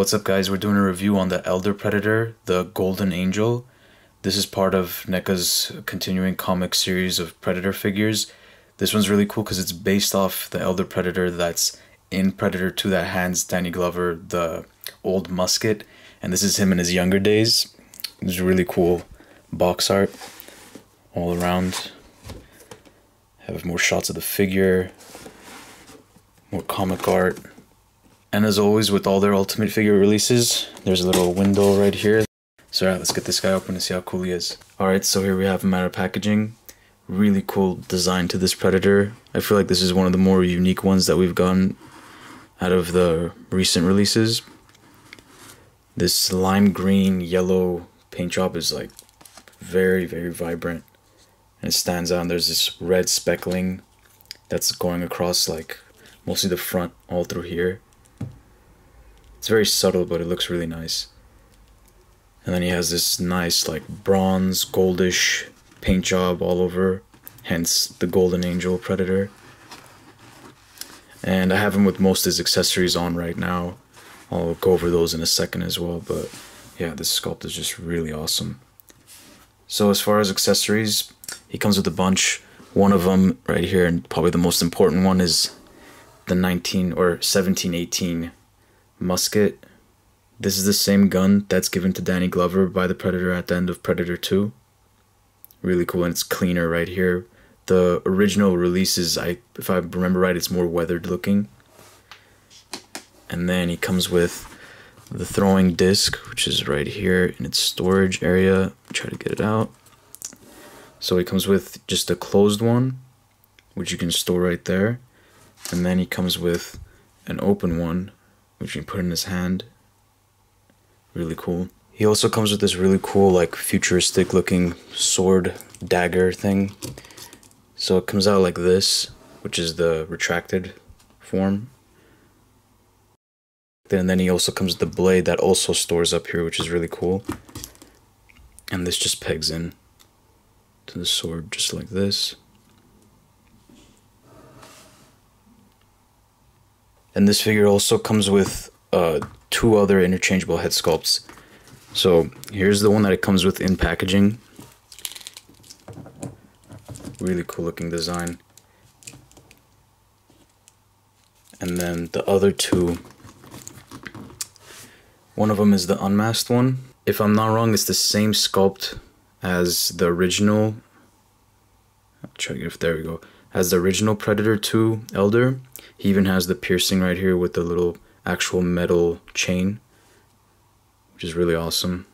What's up guys, we're doing a review on the Elder Predator, the Golden Angel. This is part of NECA's continuing comic series of Predator figures. This one's really cool because it's based off the Elder Predator that's in Predator 2 that hands Danny Glover the old musket. And this is him in his younger days. It's really cool box art all around. Have more shots of the figure, more comic art. And as always with all their Ultimate figure releases, there's a little window right here. So alright, let's get this guy open and see how cool he is. Alright, so here we have him out of packaging. Really cool design to this Predator. I feel like this is one of the more unique ones that we've gotten out of the recent releases. This lime green yellow paint job is like very, very vibrant. And it stands out and there's this red speckling that's going across like mostly the front all through here. It's very subtle, but it looks really nice. And then he has this nice, like, bronze, goldish paint job all over, hence the Golden Angel Predator. And I have him with most of his accessories on right now. I'll go over those in a second as well, but yeah, this sculpt is just really awesome. So as far as accessories, he comes with a bunch. One of them right here, and probably the most important one, is the 19 or 1718 musket. This is the same gun that's given to Danny Glover by the Predator at the end of Predator 2. Really cool, and it's cleaner right here. The original releases, I if I remember right, it's more weathered looking. And then he comes with the throwing disc, which is right here in its storage area. Try to get it out. So he comes with just a closed one, which you can store right there. And then he comes with an open one, which you put in his hand. Really cool. He also comes with this really cool, like, futuristic looking sword dagger thing. So it comes out like this, which is the retracted form. And then he also comes with the blade that also stores up here, which is really cool. And this just pegs in to the sword just like this. And this figure also comes with uh, two other interchangeable head sculpts. So here's the one that it comes with in packaging. Really cool looking design. And then the other two, one of them is the unmasked one. If I'm not wrong, it's the same sculpt as the original. I'll get if there we go. As the original Predator 2 Elder. He even has the piercing right here with the little actual metal chain, which is really awesome.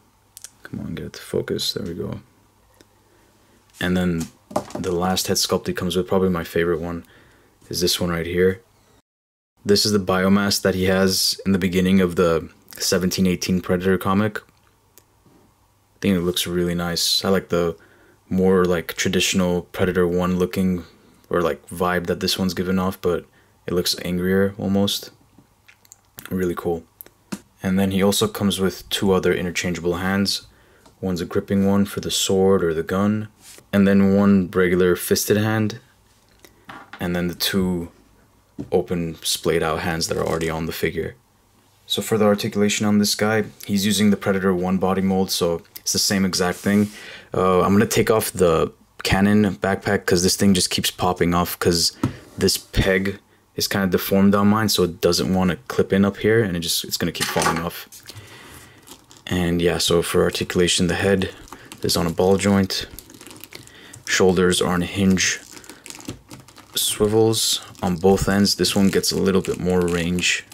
Come on, get it to focus. There we go. And then the last head sculpt he comes with, probably my favorite one, is this one right here. This is the biomask that he has in the beginning of the 1718 Predator comic. I think it looks really nice. I like the more like traditional Predator 1 looking or like vibe that this one's given off, but it looks angrier almost. Really cool. And then he also comes with two other interchangeable hands. One's a gripping one for the sword or the gun, and then one regular fisted hand, and then the two open splayed out hands that are already on the figure. So for the articulation on this guy, he's using the Predator 1 body mold, so it's the same exact thing. Uh, I'm going to take off the Cannon backpack because this thing just keeps popping off because this peg is kind of deformed on mine so it doesn't want to clip in up here and it just it's going to keep falling off. And yeah so for articulation the head is on a ball joint. Shoulders are on hinge swivels on both ends. This one gets a little bit more range.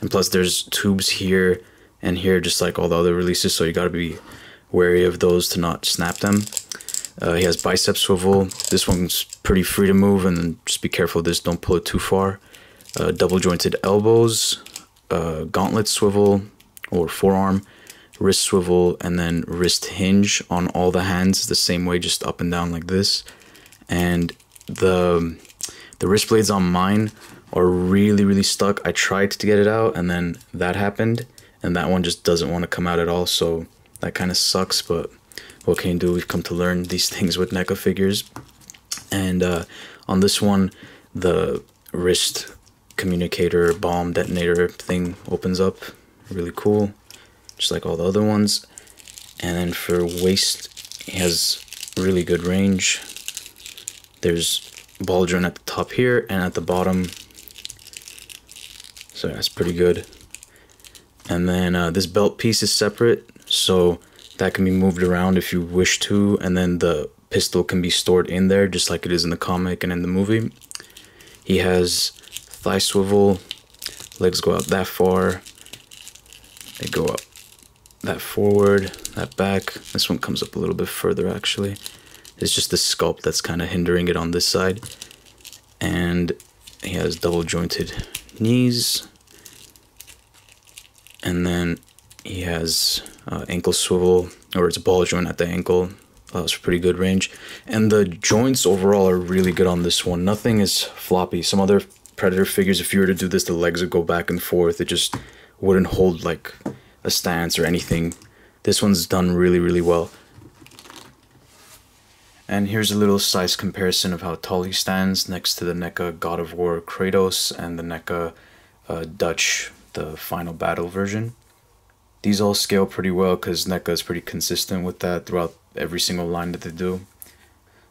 And plus there's tubes here and here just like all the other releases so you got to be wary of those to not snap them uh, he has bicep swivel. This one's pretty free to move, and just be careful this. Don't pull it too far. Uh, double jointed elbows, uh, gauntlet swivel or forearm, wrist swivel, and then wrist hinge on all the hands the same way, just up and down like this. And the the wrist blades on mine are really really stuck. I tried to get it out, and then that happened, and that one just doesn't want to come out at all. So that kind of sucks, but what can you do? We've come to learn these things with NECA figures. And uh, on this one, the wrist communicator bomb detonator thing opens up really cool, just like all the other ones. And then for waist, he has really good range. There's ball joint at the top here and at the bottom. So that's pretty good. And then uh, this belt piece is separate, so that can be moved around if you wish to. And then the pistol can be stored in there, just like it is in the comic and in the movie. He has thigh swivel, legs go out that far, they go up that forward, that back. This one comes up a little bit further actually. It's just the sculpt that's kind of hindering it on this side. And he has double jointed knees. And then he has uh, ankle swivel, or it's a ball joint at the ankle. Uh, it's pretty good range. And the joints overall are really good on this one. Nothing is floppy. Some other Predator figures, if you were to do this, the legs would go back and forth. It just wouldn't hold like a stance or anything. This one's done really, really well. And here's a little size comparison of how tall he stands next to the NECA God of War Kratos and the NECA uh, Dutch, the final battle version. These all scale pretty well because NECA is pretty consistent with that throughout every single line that they do.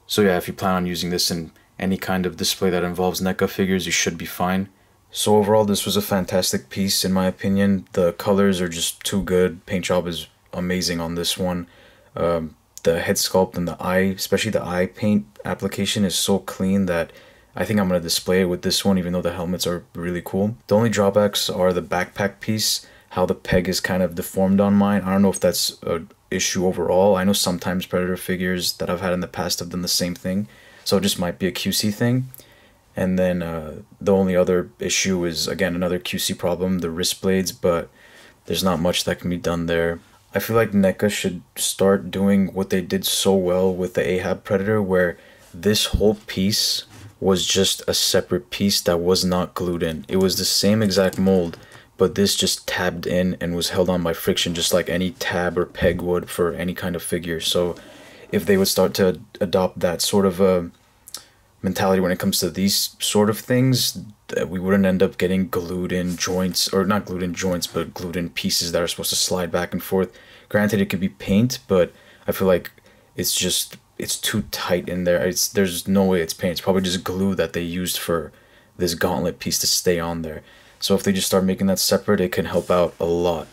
So yeah, if you plan on using this in any kind of display that involves NECA figures, you should be fine. So overall, this was a fantastic piece in my opinion. The colors are just too good. Paint job is amazing on this one. Um, the head sculpt and the eye, especially the eye paint application is so clean that I think I'm going to display it with this one even though the helmets are really cool. The only drawbacks are the backpack piece, how the peg is kind of deformed on mine. I don't know if that's a issue overall. I know sometimes Predator figures that I've had in the past have done the same thing. So it just might be a QC thing. And then uh, the only other issue is again another QC problem, the wrist blades, but there's not much that can be done there. I feel like NECA should start doing what they did so well with the Ahab Predator, where this whole piece was just a separate piece that was not glued in. It was the same exact mold, but this just tabbed in and was held on by friction, just like any tab or peg would for any kind of figure. So, if they would start to adopt that sort of a mentality when it comes to these sort of things that we wouldn't end up getting glued in joints or not glued in joints but glued in pieces that are supposed to slide back and forth. Granted it could be paint but i feel like it's just it's too tight in there. It's there's no way it's paint. It's probably just glue that they used for this gauntlet piece to stay on there so if they just start making that separate it can help out a lot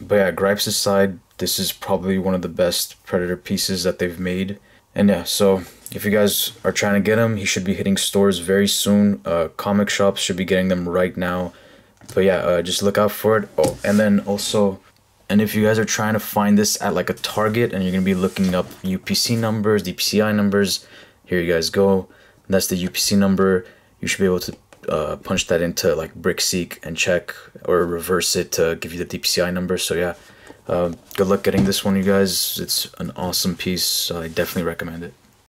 but yeah gripes aside this is probably one of the best predator pieces that they've made and yeah, so if you guys are trying to get him, he should be hitting stores very soon. Uh, comic shops should be getting them right now. But yeah, uh, just look out for it. Oh, and then also, and if you guys are trying to find this at like a Target and you're gonna be looking up UPC numbers, DPCI numbers, here you guys go. That's the UPC number. You should be able to uh, punch that into like BrickSeek and check or reverse it to give you the DPCI number. So yeah. Uh, good luck getting this one, you guys. It's an awesome piece. I definitely recommend it.